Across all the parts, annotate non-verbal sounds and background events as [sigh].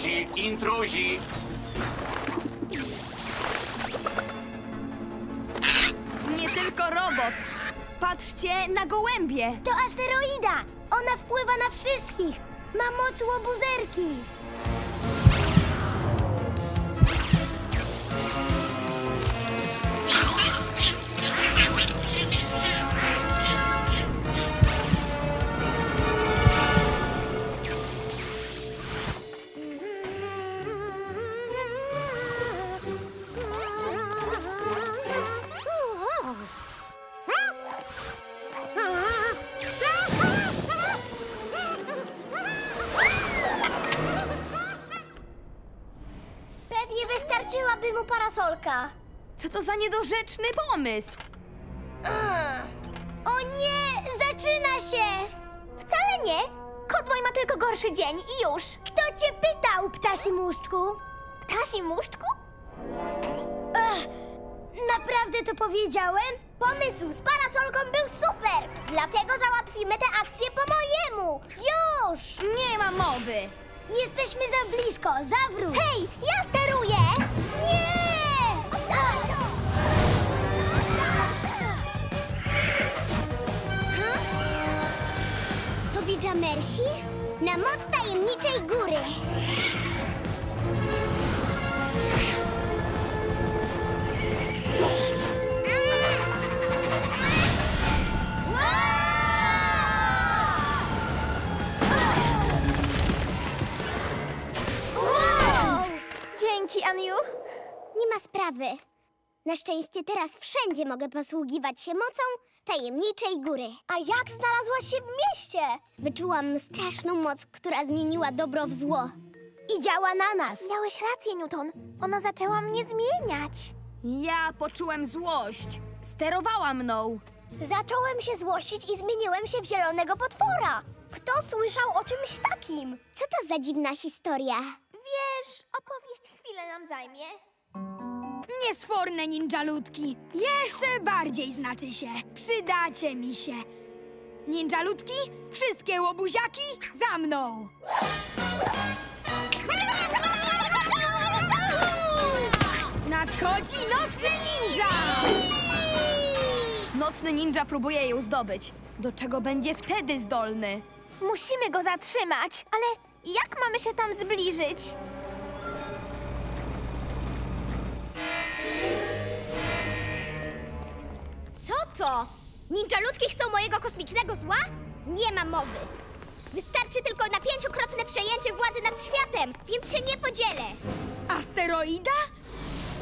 Intruzi, intruzi! Nie tylko robot. Patrzcie na gołębie. To asteroida! Ona wpływa na wszystkich! Ma moc łobuzerki! Parasolka. Co to za niedorzeczny pomysł? O nie! Zaczyna się! Wcale nie! Kotboj ma tylko gorszy dzień i już! Kto cię pytał, ptasi muszczku? Ptasi muszczku? Ech, naprawdę to powiedziałem? Pomysł z parasolką był super! Dlatego załatwimy tę akcję po mojemu! Już! Nie ma mowy. Jesteśmy za blisko, zawróć! Hej, ja To Mercy? Na moc tajemniczej góry! Dzięki, Aniu. Nie ma sprawy. Na szczęście teraz wszędzie mogę posługiwać się mocą tajemniczej góry. A jak znalazłaś się w mieście? Wyczułam straszną moc, która zmieniła dobro w zło. I działa na nas. Miałeś rację, Newton. Ona zaczęła mnie zmieniać. Ja poczułem złość. Sterowała mną. Zacząłem się złościć i zmieniłem się w zielonego potwora. Kto słyszał o czymś takim? Co to za dziwna historia? Wiesz, opowieść chwilę nam zajmie. Niesforne ninjaludki. Jeszcze bardziej znaczy się. Przydacie mi się. Ninjaludki, wszystkie łobuziaki za mną. Nadchodzi nocny ninja! Nocny ninja próbuje ją zdobyć. Do czego będzie wtedy zdolny? Musimy go zatrzymać, ale jak mamy się tam zbliżyć? To? Ninja ludzkie chcą mojego kosmicznego zła? Nie ma mowy. Wystarczy tylko na pięciokrotne przejęcie władzy nad światem, więc się nie podzielę. Asteroida?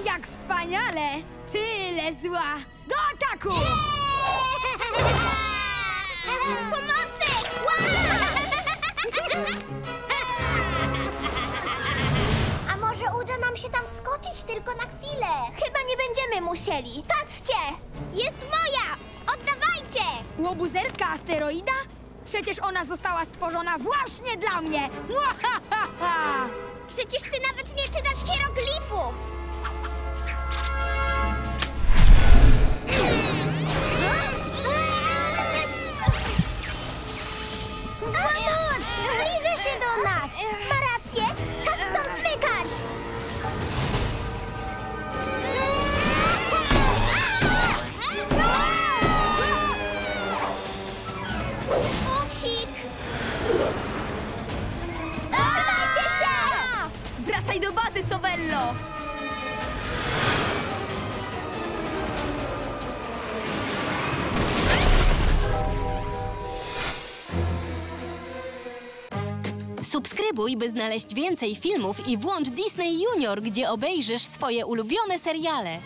Jak wspaniale! Tyle zła! Do ataku! [laughs] Pomocy! [laughs] A może uda nam się tam wskoczyć tylko na chwilę? Chyba nie będziemy musieli. Patrzcie! Jest moja! Łobuzerska asteroida? Przecież ona została stworzona właśnie dla mnie! Przecież ty nawet nie czytasz hieroglifów! Zbliża się do nas! Trzymajcie się! Wracaj do bazy, Sobello! Subskrybuj, by znaleźć więcej filmów i włącz Disney Junior, gdzie obejrzysz swoje ulubione seriale.